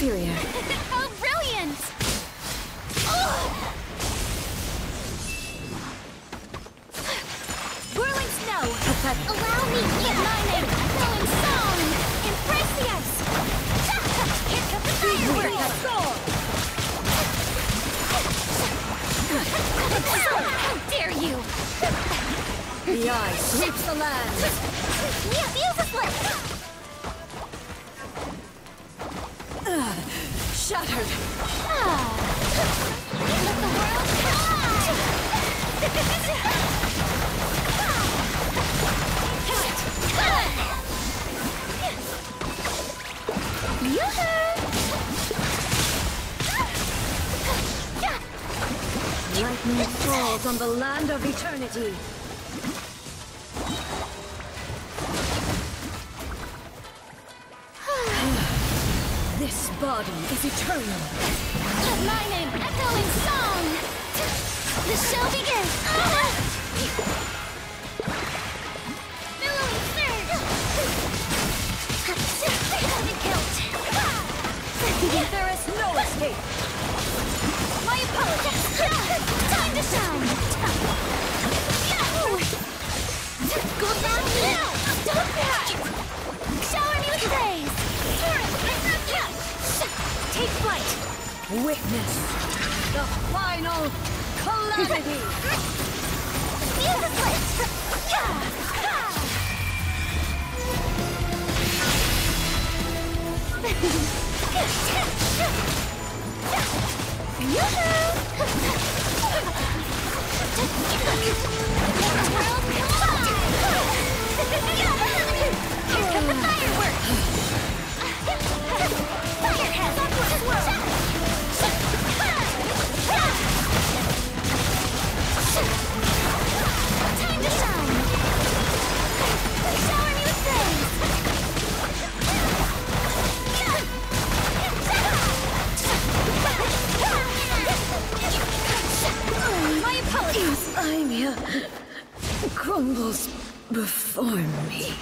inferior. Oh, How brilliant! Whirling snow! Pathetic. Allow me lightning! Flowing song! Imprecious! Here comes the fireworks! How dare you! The eye sweeps the land. Yeah, beautifully! Shattered. Lightning falls on the land of eternity. This body is eternal. Let my name, echoing song! The show begins! Billowing surge! There is no escape. My apologies! Time to shine! Go down now! Stop that! Shower me with praise! Witness the final calamity. Time Ymir crumbles before me.